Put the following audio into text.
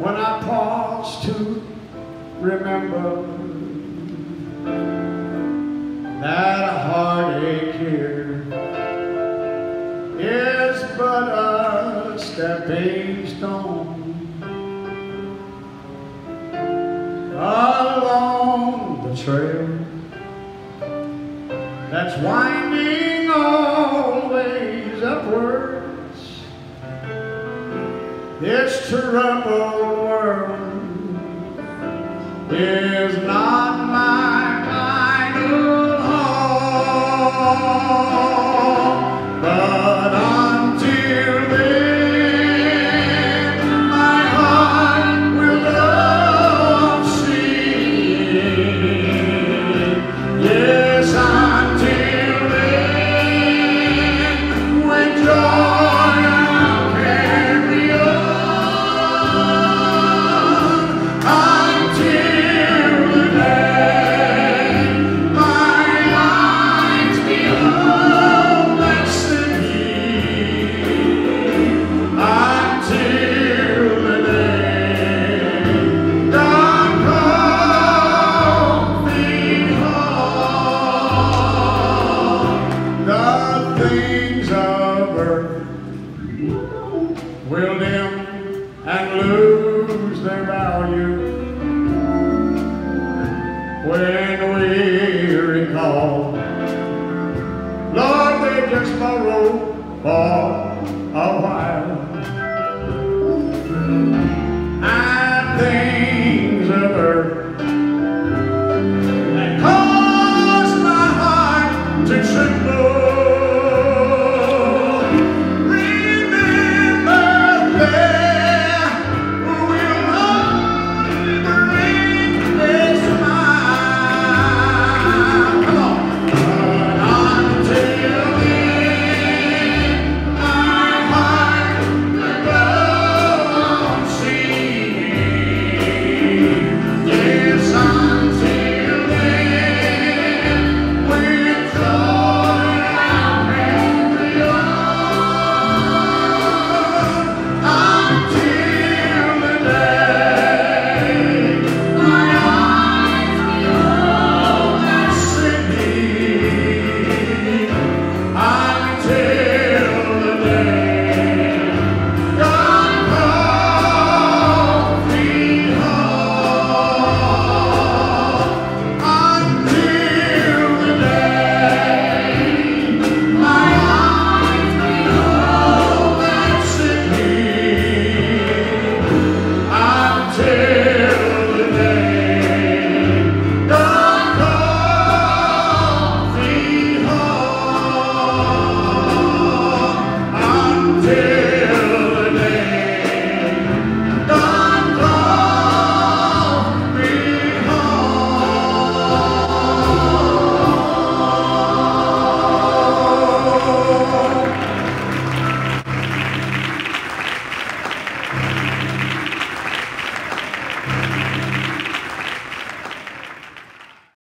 when I pause to remember that a heartache here is but a stepping stone along the trail that's winding always upward. This troubled world. Is will dim and lose their value when we recall. Lord, they just borrow for a while.